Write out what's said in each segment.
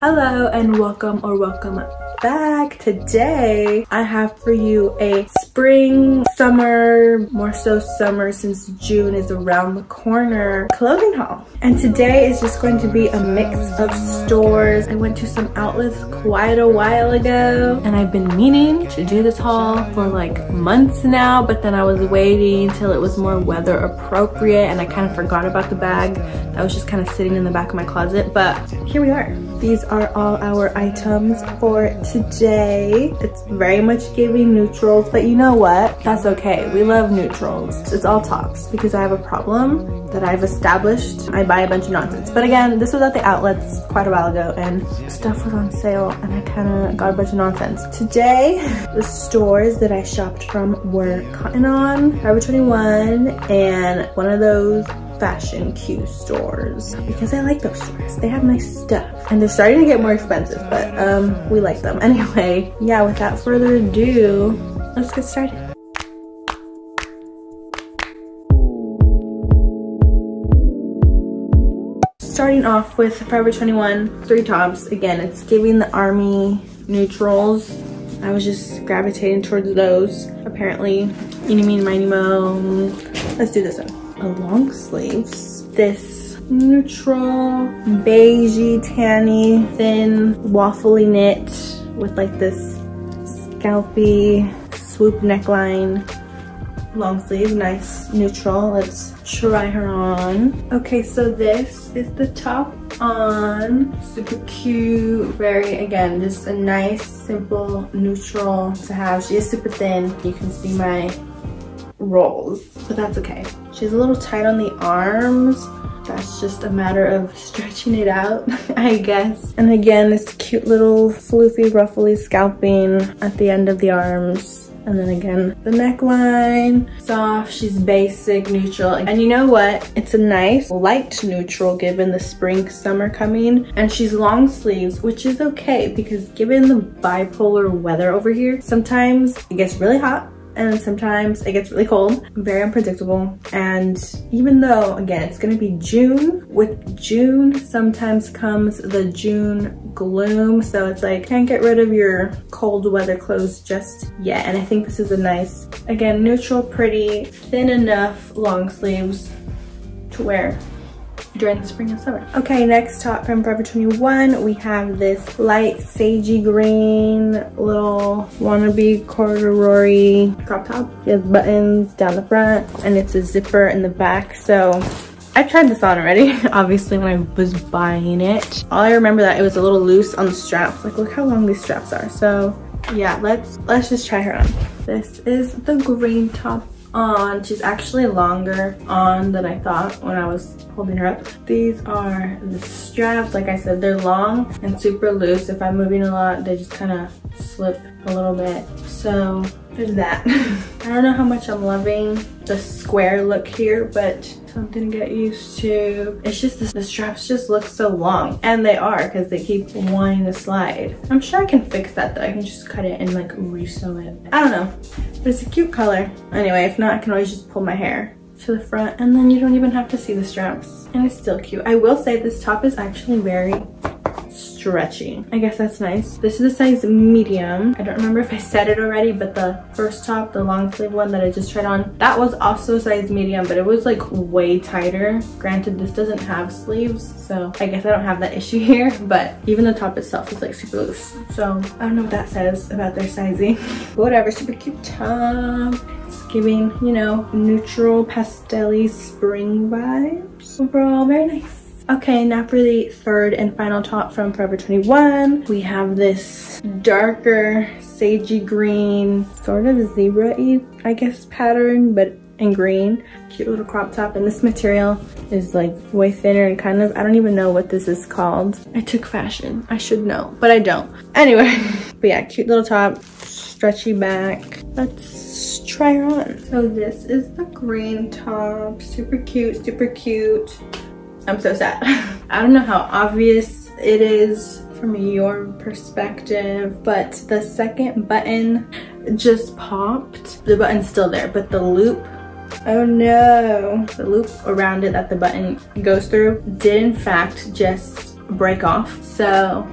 Hello and welcome or welcome back. Today I have for you a spring, summer, more so summer since June is around the corner clothing haul. And today is just going to be a mix of stores. I went to some outlets quite a while ago and I've been meaning to do this haul for like months now, but then I was waiting till it was more weather appropriate and I kind of forgot about the bag. That was just kind of sitting in the back of my closet, but here we are. These are all our items for today. It's very much giving neutrals, but you know what? That's okay. We love neutrals. It's all tops because I have a problem that I've established. I buy a bunch of nonsense. But again, this was at the outlets quite a while ago and stuff was on sale and I kind of got a bunch of nonsense. Today, the stores that I shopped from were Cotton On, Forever 21, and one of those fashion Q stores because I like those stores. They have nice stuff and they're starting to get more expensive, but um, we like them. Anyway, yeah, without further ado, let's get started. Starting off with Forever 21 three tops. Again, it's giving the army neutrals. I was just gravitating towards those. Apparently, Eeny, Meeny, Miny, Mo. Let's do this one a long sleeves. This neutral, beigey, tanny, thin, waffly knit with like this scalpy swoop neckline. Long sleeve, nice neutral. Let's try her on. Okay, so this is the top on. Super cute, very, again, just a nice, simple, neutral to have. She is super thin. You can see my rolls, but that's okay. She's a little tight on the arms. That's just a matter of stretching it out, I guess. And again, this cute little floofy, ruffly scalloping at the end of the arms. And then again, the neckline, soft, she's basic, neutral. And you know what? It's a nice light neutral given the spring, summer coming. And she's long sleeves, which is okay because given the bipolar weather over here, sometimes it gets really hot and sometimes it gets really cold, very unpredictable. And even though, again, it's gonna be June, with June sometimes comes the June gloom. So it's like, can't get rid of your cold weather clothes just yet. And I think this is a nice, again, neutral, pretty, thin enough long sleeves to wear during the spring and summer. Okay, next top from Forever 21, we have this light sagey green little wannabe corduroy crop top. It has buttons down the front and it's a zipper in the back. So I tried this on already, obviously when I was buying it. All I remember that it was a little loose on the straps. Like look how long these straps are. So yeah, let's let's just try her on. This is the green top on. She's actually longer on than I thought when I was holding her up. These are the straps. Like I said, they're long and super loose. If I'm moving a lot, they just kind of slip a little bit. So there's that. I don't know how much I'm loving the square look here, but something to get used to. It's just the, the straps just look so long and they are because they keep wanting to slide. I'm sure I can fix that though. I can just cut it and like resew it. I don't know, but it's a cute color. Anyway, if not, I can always just pull my hair to the front and then you don't even have to see the straps and it's still cute. I will say this top is actually very stretchy. I guess that's nice. This is a size medium. I don't remember if I said it already, but the first top, the long sleeve one that I just tried on, that was also a size medium, but it was like way tighter. Granted, this doesn't have sleeves, so I guess I don't have that issue here, but even the top itself is like super loose. So I don't know what that says about their sizing. whatever, super cute top. It's giving, you know, neutral pastel spring vibes. Overall, very nice. Okay, now for the third and final top from Forever 21. We have this darker sagey green, sort of zebra-y, I guess, pattern, but in green. Cute little crop top. And this material is like way thinner and kind of, I don't even know what this is called. I took fashion. I should know, but I don't. Anyway, but yeah, cute little top, stretchy back. Let's try her on. So this is the green top. Super cute, super cute. I'm so sad. I don't know how obvious it is from your perspective, but the second button just popped. The button's still there, but the loop, oh no. The loop around it that the button goes through did in fact just break off. So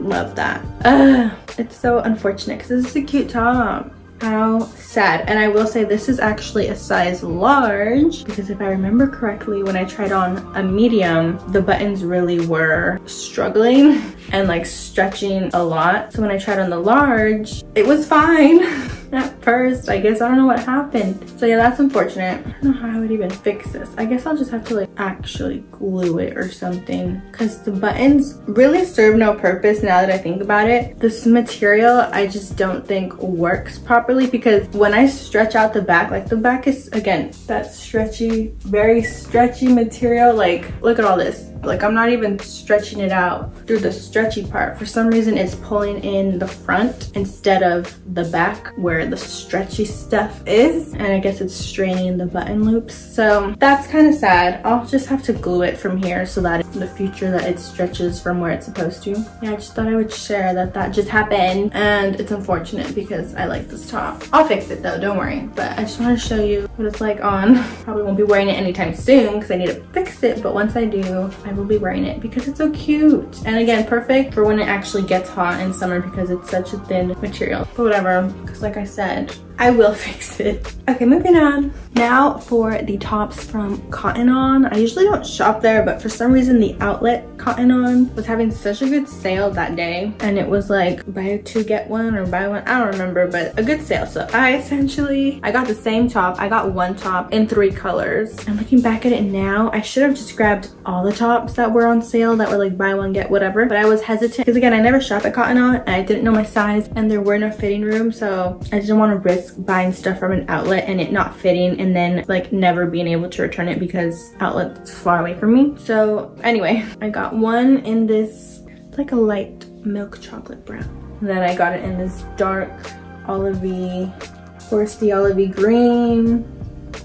Love that. Ugh, it's so unfortunate because this is a cute top. How sad. And I will say this is actually a size large because if I remember correctly, when I tried on a medium, the buttons really were struggling and like stretching a lot. So when I tried on the large, it was fine. at first. I guess I don't know what happened. So yeah, that's unfortunate. I don't know how I would even fix this. I guess I'll just have to like actually glue it or something because the buttons really serve no purpose now that I think about it. This material I just don't think works properly because when I stretch out the back, like the back is again, that stretchy, very stretchy material. Like look at all this like I'm not even stretching it out through the stretchy part. For some reason it's pulling in the front instead of the back where the stretchy stuff is. And I guess it's straining the button loops. So that's kind of sad. I'll just have to glue it from here so that in the future that it stretches from where it's supposed to. Yeah, I just thought I would share that that just happened and it's unfortunate because I like this top. I'll fix it though, don't worry. But I just want to show you what it's like on. Probably won't be wearing it anytime soon because I need to fix it. But once I do, will be wearing it because it's so cute. And again, perfect for when it actually gets hot in summer because it's such a thin material. But whatever, because like I said, I will fix it. Okay, moving on. Now for the tops from Cotton On. I usually don't shop there, but for some reason the outlet Cotton On was having such a good sale that day. And it was like buy two, get one or buy one. I don't remember, but a good sale. So I essentially, I got the same top. I got one top in three colors. And looking back at it now, I should have just grabbed all the tops that were on sale that were like buy one, get whatever. But I was hesitant because again, I never shop at Cotton On and I didn't know my size and there were no fitting rooms. So I didn't want to risk buying stuff from an outlet and it not fitting and then like never being able to return it because outlet's far away from me. So anyway, I got one in this like a light milk chocolate brown. And then I got it in this dark olivey, foresty olivey green.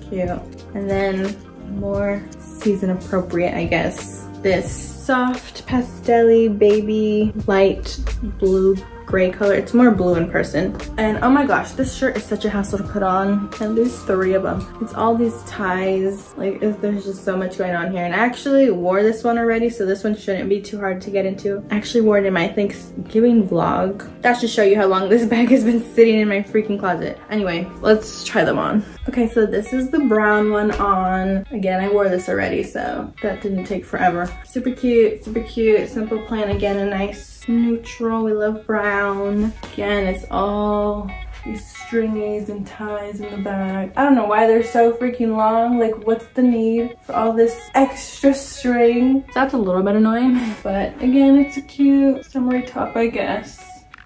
Cute. And then more season appropriate, I guess. This soft pastel baby light blue gray color. It's more blue in person. And oh my gosh, this shirt is such a hassle to put on. And there's three of them. It's all these ties. Like there's just so much going on here. And I actually wore this one already, so this one shouldn't be too hard to get into. I actually wore it in my Thanksgiving vlog. That should show you how long this bag has been sitting in my freaking closet. Anyway, let's try them on. Okay, so this is the brown one on. Again, I wore this already, so that didn't take forever. Super cute, super cute, simple plan. Again, a nice neutral. We love brown. Again, it's all these stringies and ties in the back. I don't know why they're so freaking long. Like, what's the need for all this extra string? That's a little bit annoying. But again, it's a cute summery top, I guess.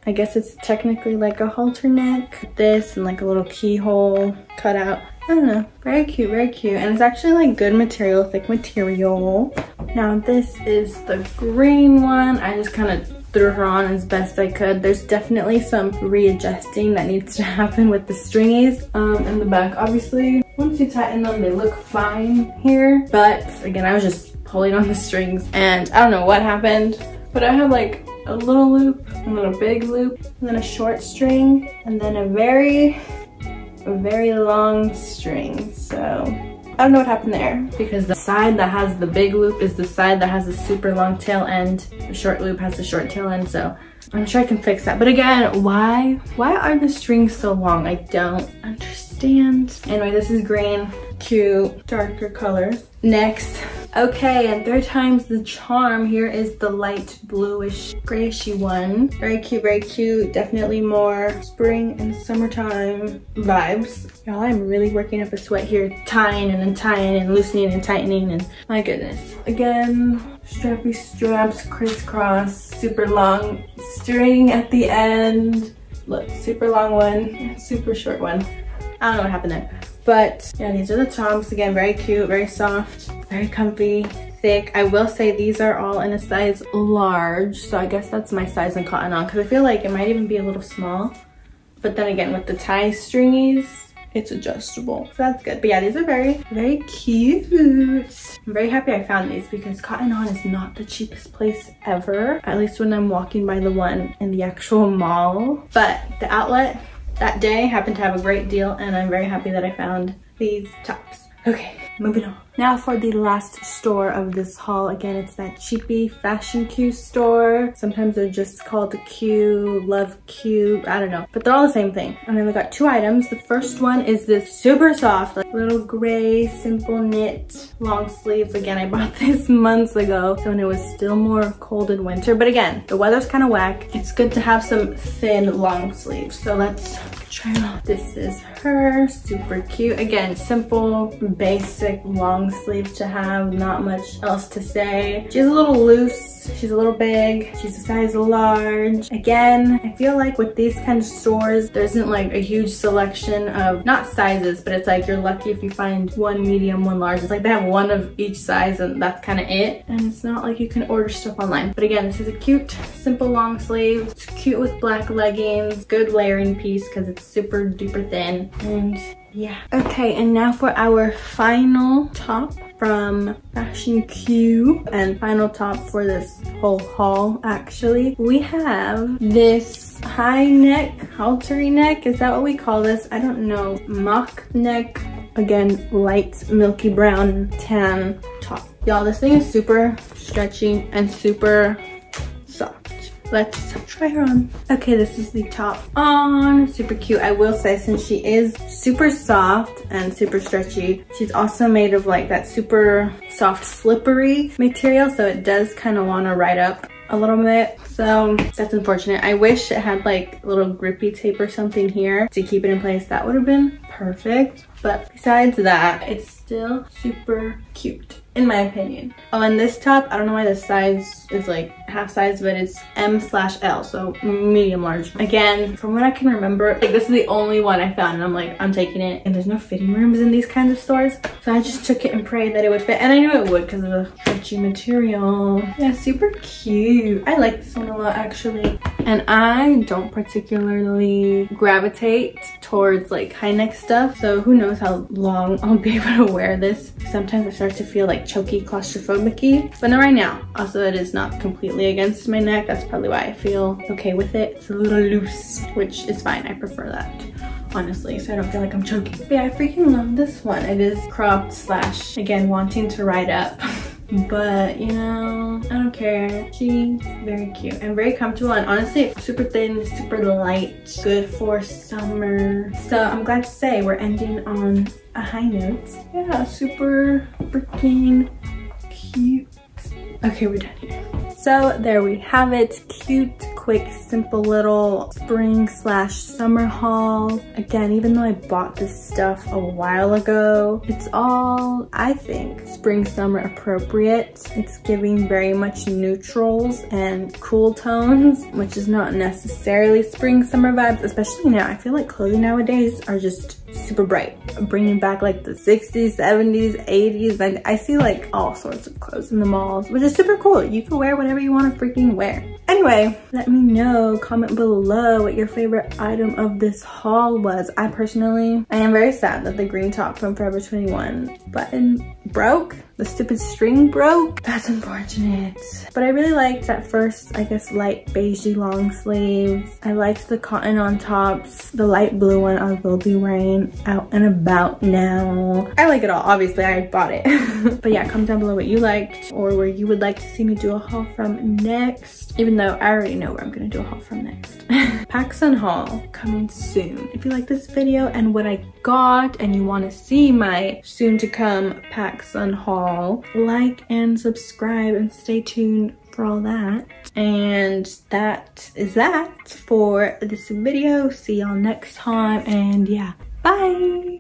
I guess it's technically like a halter neck. This and like a little keyhole cut out. I don't know. Very cute, very cute. And it's actually like good material, thick material. Now this is the green one. I just kind of threw her on as best I could. There's definitely some readjusting that needs to happen with the stringies um, in the back. Obviously, once you tighten them, they look fine here. But again, I was just pulling on the strings and I don't know what happened, but I had like a little loop and then a big loop and then a short string and then a very, a very long string. So I don't know what happened there because the side that has the big loop is the side that has a super long tail end. The short loop has the short tail end, so I'm sure I can fix that. But again, why? Why are the strings so long? I don't understand. Anyway, this is green, cute, darker color. Next, Okay, and third time's the charm. Here is the light bluish grayishy one. Very cute, very cute. Definitely more spring and summertime vibes. Y'all, I'm really working up a sweat here, tying and untying and loosening and tightening and my goodness. Again, strappy straps, crisscross, super long string at the end. Look, super long one, super short one. I don't know what happened there. But yeah, these are the tops. Again, very cute, very soft, very comfy, thick. I will say these are all in a size large. So I guess that's my size in Cotton On because I feel like it might even be a little small. But then again, with the tie stringies, it's adjustable. So that's good. But yeah, these are very, very cute. I'm very happy I found these because Cotton On is not the cheapest place ever. At least when I'm walking by the one in the actual mall. But the outlet that day happened to have a great deal and I'm very happy that I found these tops. Okay, moving on. Now for the last store of this haul. Again, it's that cheapy Fashion Q store. Sometimes they're just called Q, Love Q, I don't know. But they're all the same thing. And then we got two items. The first one is this super soft, like little gray, simple knit long sleeves. Again, I bought this months ago. So when it was still more cold in winter. But again, the weather's kind of whack. It's good to have some thin long sleeves. So let's try it on. This is her, super cute. Again, simple, basic long sleeve to have, not much else to say. She's a little loose She's a little big. She's a size large. Again, I feel like with these kind of stores, there isn't like a huge selection of, not sizes, but it's like you're lucky if you find one medium, one large. It's like they have one of each size and that's kind of it. And it's not like you can order stuff online. But again, this is a cute, simple long sleeve. It's cute with black leggings. Good layering piece because it's super duper thin. And yeah. Okay, and now for our final top from Fashion Q and final top for this whole haul actually. We have this high neck, haltery neck, is that what we call this? I don't know. Mock neck, again, light milky brown tan top. Y'all, this thing is super stretchy and super let's try her on. Okay, this is the top on. Super cute. I will say since she is super soft and super stretchy, she's also made of like that super soft slippery material. So it does kind of want to ride up a little bit. So that's unfortunate. I wish it had like a little grippy tape or something here to keep it in place. That would have been perfect. But besides that, it's still super cute in my opinion. Oh, and this top, I don't know why the size is like half size, but it's M slash L, so medium large. Again, from what I can remember, like this is the only one I found and I'm like, I'm taking it. And there's no fitting rooms in these kinds of stores. So I just took it and prayed that it would fit. And I knew it would because of the stretchy material. Yeah, super cute. I like this one a lot actually. And I don't particularly gravitate towards like high neck stuff. So who knows how long I'll be able to wear this. Sometimes I start to feel like choky, claustrophobic but not right now. Also, it is not completely against my neck. That's probably why I feel okay with it. It's a little loose, which is fine. I prefer that honestly so I don't feel like I'm choking. But yeah, I freaking love this one. It is cropped slash again wanting to ride up but you know i don't care. She's very cute and very comfortable and honestly super thin super light good for summer. So i'm glad to say we're ending on a high note. Yeah super freaking cute. Okay we're done here. So there we have it. Cute quick, simple little spring slash summer haul. Again, even though I bought this stuff a while ago, it's all, I think, spring summer appropriate. It's giving very much neutrals and cool tones, which is not necessarily spring summer vibes, especially now. I feel like clothing nowadays are just super bright bringing back like the 60s 70s 80s and i see like all sorts of clothes in the malls which is super cool you can wear whatever you want to freaking wear anyway let me know. Comment below what your favorite item of this haul was. I personally i am very sad that the green top from forever 21 button broke the stupid string broke. That's unfortunate. But I really liked that first, I guess, light beigey long sleeves. I liked the cotton on tops. The light blue one I will be wearing out and about now. I like it all. Obviously, I bought it. but yeah, comment down below what you liked or where you would like to see me do a haul from next. Even though I already know where I'm going to do a haul from next. PacSun haul coming soon. If you like this video and what I got and you want to see my soon to come PacSun haul all. Like and subscribe and stay tuned for all that. And that is that for this video. See y'all next time and yeah, bye!